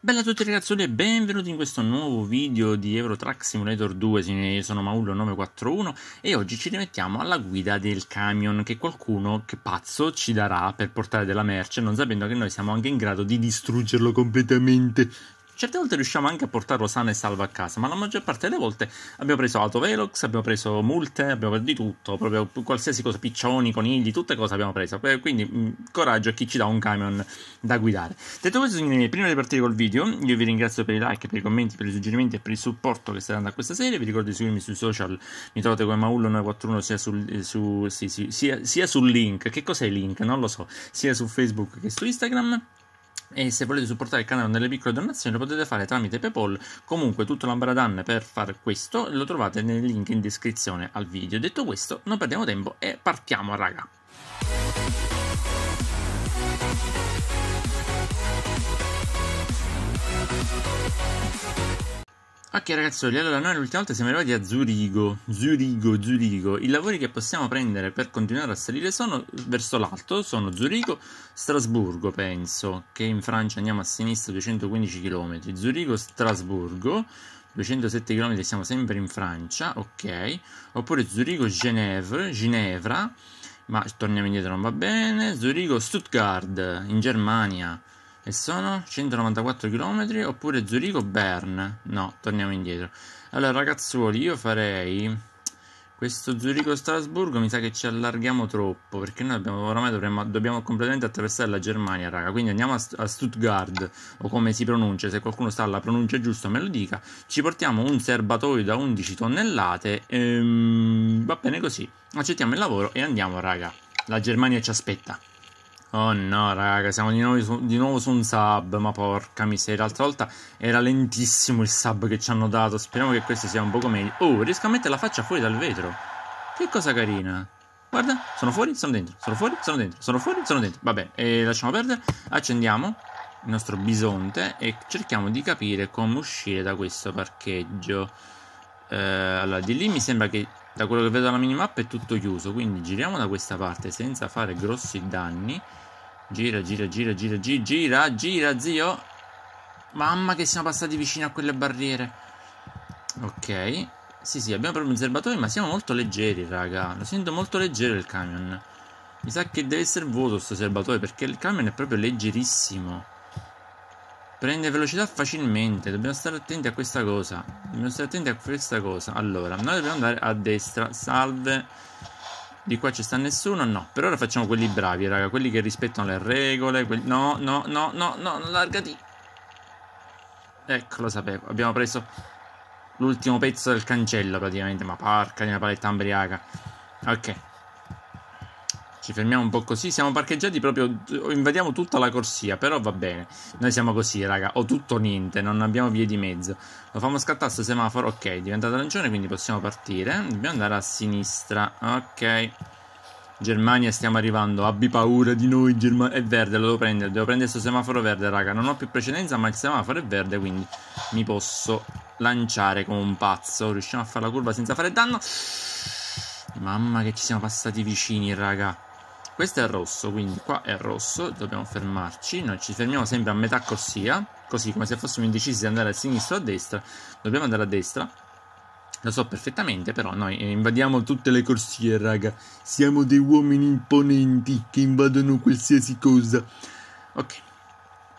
Bella a tutti ragazzi e benvenuti in questo nuovo video di Euro Truck Simulator 2, io sono Maullo941 e oggi ci rimettiamo alla guida del camion che qualcuno, che pazzo, ci darà per portare della merce non sapendo che noi siamo anche in grado di distruggerlo completamente Certe volte riusciamo anche a portarlo sano e salvo a casa, ma la maggior parte delle volte abbiamo preso autovelox, abbiamo preso multe, abbiamo preso di tutto, proprio qualsiasi cosa, piccioni, conigli, tutte cose abbiamo preso. Quindi mh, coraggio a chi ci dà un camion da guidare. Detto questo, signori, prima di partire col video, io vi ringrazio per i like, per i commenti, per i suggerimenti e per il supporto che state dando a questa serie. Vi ricordo di seguirmi sui social, mi trovate come Maullo941 sia sul, su, sì, sì, sia, sia sul link, che cos'è il link? Non lo so, sia su Facebook che su Instagram e se volete supportare il canale nelle piccole donazioni lo potete fare tramite Paypal. Comunque tutto l'ambaradan per fare questo lo trovate nel link in descrizione al video. Detto questo non perdiamo tempo e partiamo raga Ok ragazzoli, allora noi l'ultima volta siamo arrivati a Zurigo, Zurigo, Zurigo. I lavori che possiamo prendere per continuare a salire sono verso l'alto, sono Zurigo, Strasburgo penso, che in Francia andiamo a sinistra 215 km, Zurigo, Strasburgo, 207 km siamo sempre in Francia, ok, oppure Zurigo, Genève, Ginevra, ma torniamo indietro non va bene, Zurigo, Stuttgart, in Germania, e sono 194 km oppure Zurigo-Bern? No, torniamo indietro. Allora ragazzuoli, io farei questo Zurigo-Strasburgo, mi sa che ci allarghiamo troppo, perché noi abbiamo, oramai dovremmo, dobbiamo completamente attraversare la Germania, raga. Quindi andiamo a, a Stuttgart, o come si pronuncia, se qualcuno sta alla pronuncia giusta me lo dica. Ci portiamo un serbatoio da 11 tonnellate, ehm, va bene così. Accettiamo il lavoro e andiamo, raga. La Germania ci aspetta. Oh no, raga, siamo di nuovo, su, di nuovo, su, un sub, ma porca miseria. L'altra volta era lentissimo il sub che ci hanno dato. Speriamo che questo sia un poco meglio. Oh, riesco a mettere la faccia fuori dal vetro. Che cosa carina. Guarda, sono fuori, sono dentro. Sono fuori, sono dentro. Sono fuori, sono dentro. Vabbè, e lasciamo perdere. Accendiamo il nostro bisonte e cerchiamo di capire come uscire da questo parcheggio. Eh, allora, di lì mi sembra che da quello che vedo dalla minimappa è tutto chiuso quindi giriamo da questa parte senza fare grossi danni. Gira gira gira gira gira gira gira zio. Mamma che siamo passati vicino a quelle barriere. Ok. Sì sì abbiamo proprio un serbatoio ma siamo molto leggeri raga. Lo sento molto leggero il camion. Mi sa che deve essere vuoto questo serbatoio perché il camion è proprio leggerissimo Prende velocità facilmente, dobbiamo stare attenti a questa cosa. Dobbiamo stare attenti a questa cosa. Allora, noi dobbiamo andare a destra. Salve. Di qua ci sta nessuno? No. Per ora facciamo quelli bravi, raga. Quelli che rispettano le regole. Quelli... No, no, no, no, no, largati. Ecco, lo sapevo. Abbiamo preso l'ultimo pezzo del cancello praticamente. Ma porca di una paletta ambriaca. Ok. Ci fermiamo un po' così, siamo parcheggiati proprio, invadiamo tutta la corsia, però va bene. Noi siamo così, raga, o tutto o niente, non abbiamo vie di mezzo. Lo facciamo scattare questo semaforo, ok, è diventato arancione, quindi possiamo partire. Dobbiamo andare a sinistra, ok. Germania stiamo arrivando, abbi paura di noi, Germania. È verde, lo devo prendere, devo prendere questo semaforo verde, raga. Non ho più precedenza, ma il semaforo è verde, quindi mi posso lanciare come un pazzo. Riusciamo a fare la curva senza fare danno. Mamma che ci siamo passati vicini, raga. Questo è rosso, quindi qua è rosso, dobbiamo fermarci. Noi ci fermiamo sempre a metà corsia, così come se fossimo indecisi di andare a sinistra o a destra. Dobbiamo andare a destra. Lo so perfettamente, però noi invadiamo tutte le corsie, raga. Siamo dei uomini imponenti che invadono qualsiasi cosa. Ok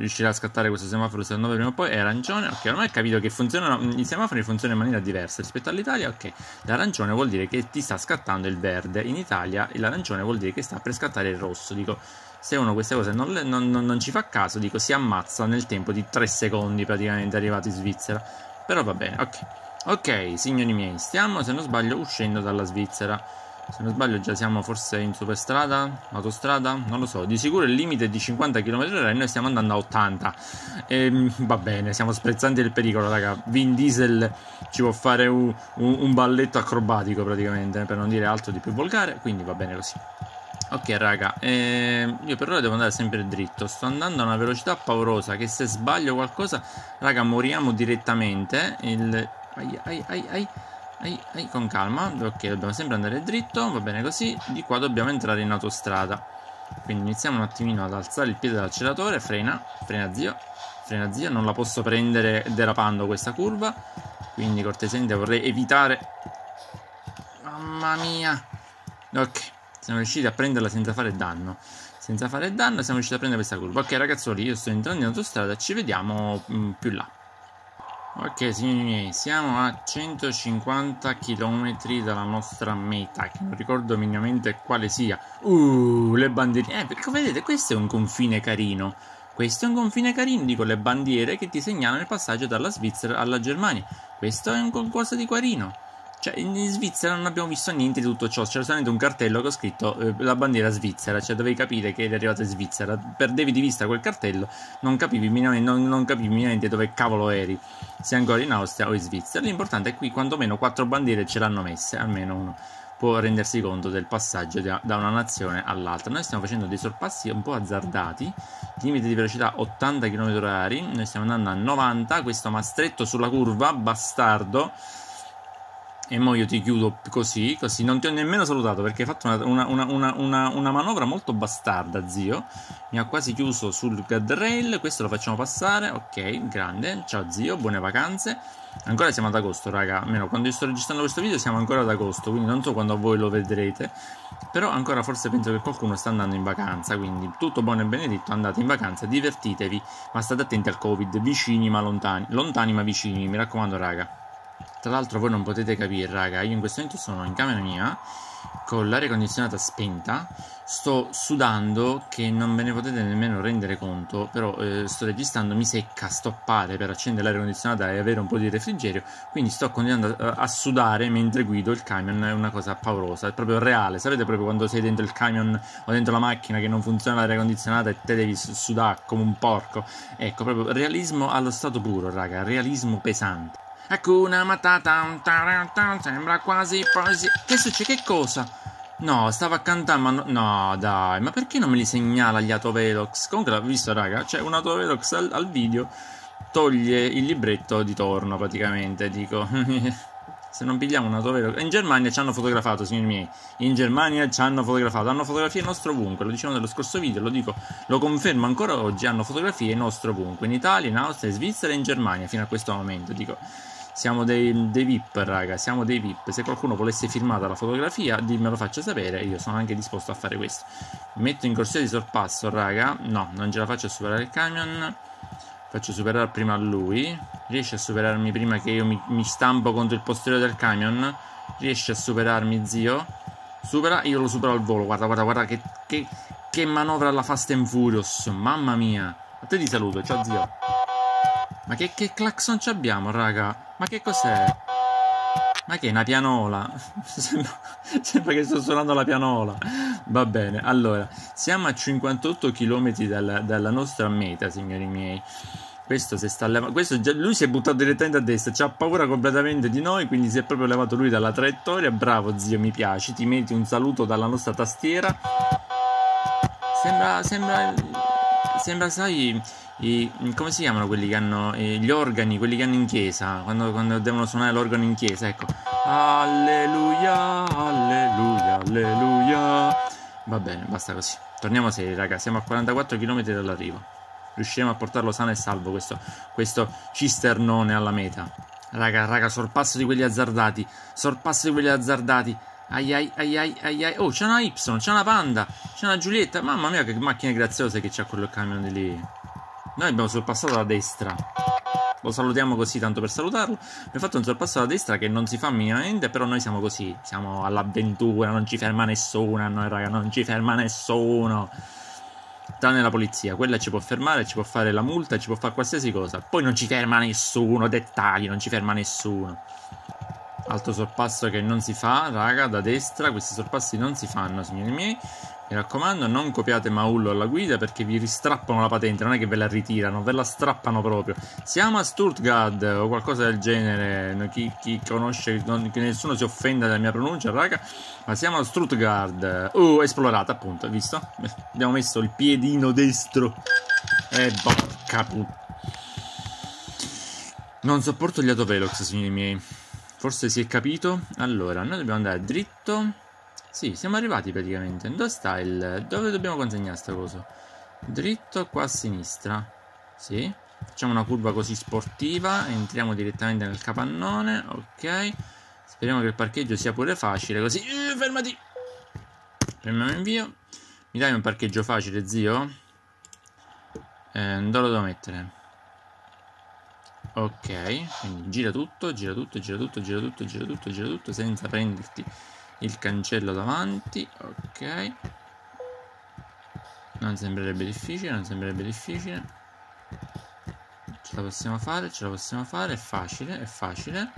riuscirà a scattare questo semaforo secondo me prima o poi è arancione ok ormai ho capito che funzionano i semafori funzionano in maniera diversa rispetto all'Italia ok. L'arancione vuol dire che ti sta scattando il verde. In Italia l'arancione vuol dire che sta per scattare il rosso. Dico se uno queste cose non, non, non, non ci fa caso dico si ammazza nel tempo di 3 secondi praticamente arrivato in Svizzera. Però va bene ok. Ok signori miei stiamo se non sbaglio uscendo dalla Svizzera se non sbaglio già siamo forse in superstrada, autostrada, non lo so, di sicuro il limite è di 50 km/h e noi stiamo andando a 80. E, ehm, va bene, siamo sprezzanti del pericolo, raga. Vin Diesel ci può fare un, un, un balletto acrobatico praticamente, per non dire altro di più volgare, quindi va bene così. Ok raga, eh, io per ora devo andare sempre dritto, sto andando a una velocità paurosa che se sbaglio qualcosa, raga, moriamo direttamente. Il... Ai ai ai ai ai, ai, con calma ok dobbiamo sempre andare dritto va bene così di qua dobbiamo entrare in autostrada quindi iniziamo un attimino ad alzare il piede dall'acceleratore frena frena zio Frena zia, non la posso prendere derapando questa curva. Quindi cortesemente vorrei evitare. Mamma mia. Ok, siamo riusciti a prenderla senza fare danno. Senza fare danno siamo riusciti a prendere questa curva. Ok ragazzoli, io sto entrando in autostrada, ci vediamo mm, più là. Ok signori miei, siamo a 150 km dalla nostra meta, che non ricordo minimamente quale sia. Uh, le bandierine. Eh, perché vedete, questo è un confine carino. Questo è un confine carino, dico le bandiere che ti segnalano il passaggio dalla Svizzera alla Germania. Questo è un qualcosa di carino. Cioè, in Svizzera non abbiamo visto niente di tutto ciò, c'era solamente un cartello che ho scritto eh, la bandiera svizzera, cioè dovevi capire che eri arrivato in Svizzera. Perdevi di vista quel cartello, non capivi minimamente, non, non capivi minimamente dove cavolo eri, se ancora in Austria o in Svizzera. L'importante è qui quantomeno quattro bandiere ce l'hanno messe, almeno uno può rendersi conto del passaggio da una nazione all'altra. Noi stiamo facendo dei sorpassi un po' azzardati, limite di velocità 80 km/h, noi stiamo andando a 90, questo mastretto sulla curva, bastardo e mo io ti chiudo così, così. Non ti ho nemmeno salutato perché hai fatto una, una, una, una, manovra molto bastarda, zio. Mi ha quasi chiuso sul guardrail. Questo lo facciamo passare. Ok, grande. Ciao, zio. Buone vacanze. Ancora siamo ad agosto, raga. Almeno quando io sto registrando questo video siamo ancora ad agosto. Quindi non so quando voi lo vedrete. Però ancora forse penso che qualcuno sta andando in vacanza. Quindi tutto buono e benedetto. Andate in vacanza, divertitevi. Ma state attenti al Covid. Vicini ma lontani. Lontani ma vicini. Mi raccomando, raga. Tra l'altro voi non potete capire, raga, io in questo momento sono in camera mia con l'aria condizionata spenta, sto sudando che non ve ne potete nemmeno rendere conto, però eh, sto registrando, mi secca stoppare per accendere l'aria condizionata e avere un po' di refrigerio, quindi sto continuando a, a, sudare mentre guido il camion, è una cosa paurosa, è proprio reale, sapete proprio quando sei dentro il camion o dentro la macchina che non funziona l'aria condizionata e te devi sudare come un porco, ecco, proprio realismo allo stato puro, raga, realismo pesante. Hakuna Matata, sembra quasi poesia. Che succede? Che cosa? No, stava cantando, ma no, dai, ma perché non me li segnala gli autovelox? Comunque l'ho visto, raga, c'è un autovelox al, al video, toglie il libretto di torno praticamente, dico... se non pigliamo un autovelox... In Germania ci hanno fotografato, signori miei, in Germania ci hanno fotografato, hanno fotografie nostre ovunque, lo dicevano nello scorso video, lo dico, lo confermo ancora oggi, hanno fotografie nostre ovunque, in Italia, in Austria, in Svizzera e in Germania, fino a questo momento, dico... Siamo dei, dei, VIP, raga, siamo dei VIP. Se qualcuno volesse firmare la fotografia, dimmelo faccia sapere, io sono anche disposto a fare questo. Metto in corsia di sorpasso, raga. No, non ce la faccio a superare il camion. Faccio superare prima lui. Riesce a superarmi prima che io mi, mi stampo contro il posteriore del camion. Riesce a superarmi, zio. Supera, io lo supero al volo. Guarda, guarda, guarda che, che, che manovra alla Fast and Furious. Mamma mia. A te ti saluto, ciao zio. Ma che, che clacson ci abbiamo, raga? Ma che cos'è? Ma che è una pianola? sembra, che sto suonando la pianola. Va bene, allora, siamo a 58 km dalla, dalla nostra meta, signori miei. Questo si sta levando. Questo già, lui si è buttato direttamente a destra. C'ha paura completamente di noi. Quindi si è proprio levato lui dalla traiettoria. Bravo, zio, mi piace. Ti metti un saluto dalla nostra tastiera. Sembra. Sembra. Sembra, sai i, come si chiamano quelli che hanno eh, gli organi, quelli che hanno in chiesa, quando, quando devono suonare l'organo in chiesa, ecco. Alleluia, alleluia, alleluia. Va bene, basta così. Torniamo seri, raga, siamo a 44 km dall'arrivo. Riusciremo a portarlo sano e salvo questo, questo cisternone alla meta. Raga, raga, sorpasso di quelli azzardati. Sorpasso di quelli azzardati. Ai ai ai ai ai ai. Oh, c'è una Y, c'è una Panda, c'è una Giulietta. Mamma mia, che macchine graziose che c'ha quello camion di lì. Noi abbiamo sorpassato la destra. Lo salutiamo così tanto per salutarlo. Abbiamo fatto un sorpasso alla destra che non si fa minimamente, però noi siamo così. Siamo all'avventura, non ci ferma nessuno. Noi, raga, non ci ferma nessuno. Tranne la polizia, quella ci può fermare, ci può fare la multa, ci può fare qualsiasi cosa. Poi non ci ferma nessuno, dettagli, non ci ferma nessuno. Altro sorpasso che non si fa, raga, da destra. Questi sorpassi non si fanno, signori miei. Mi raccomando, non copiate Maullo alla guida perché vi ristrappano la patente, non è che ve la ritirano, ve la strappano proprio. Siamo a Stuttgart o qualcosa del genere. Chi, chi conosce, non, che nessuno si offenda della mia pronuncia, raga. Ma siamo a Stuttgart. Uh, esplorata, appunto, hai visto? Abbiamo messo il piedino destro. E eh, porca puttana. Non sopporto gli autovelox, signori miei. Forse si è capito. Allora, noi dobbiamo andare dritto sì, siamo arrivati praticamente. Dove sta il... Dove dobbiamo consegnare sta cosa? Dritto qua a sinistra. Sì. Facciamo una curva così sportiva. Entriamo direttamente nel capannone. Ok. Speriamo che il parcheggio sia pure facile. Così. Eh, fermati. Fermiamo invio. Mi dai un parcheggio facile, zio? Eh, dove lo devo mettere? Ok, quindi gira tutto, gira tutto, gira tutto, gira tutto, gira tutto, gira tutto, senza prenderti il cancello davanti. Ok. Non sembrerebbe difficile, non sembrerebbe difficile. Ce la possiamo fare, ce la possiamo fare, è facile, è facile.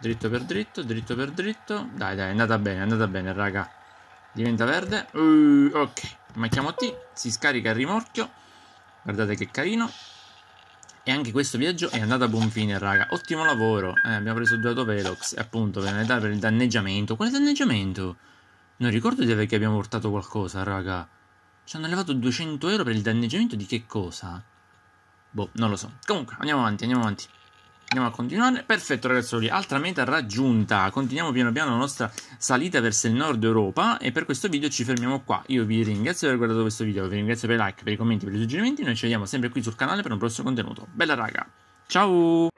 Dritto per dritto, dritto per dritto. Dai, dai, è andata bene, è andata bene, raga. Diventa verde. Uh, ok, mettiamo T, si scarica il rimorchio. Guardate che carino. E anche questo viaggio è andato a buon fine, raga. Ottimo lavoro. Eh, abbiamo preso due autovelox. E appunto, penalità per il danneggiamento. Quale danneggiamento? Non ricordo di aver che abbiamo portato qualcosa, raga. Ci hanno levato 200 euro per il danneggiamento di che cosa? Boh, non lo so. Comunque, andiamo avanti, andiamo avanti. Andiamo a continuare. Perfetto, ragazzi. Altra meta raggiunta. Continuiamo piano piano la nostra salita verso il nord Europa. E per questo video ci fermiamo qua. Io vi ringrazio per aver guardato questo video. Vi ringrazio per i like, per i commenti, per i suggerimenti. Noi ci vediamo sempre qui sul canale per un prossimo contenuto. Bella raga. Ciao!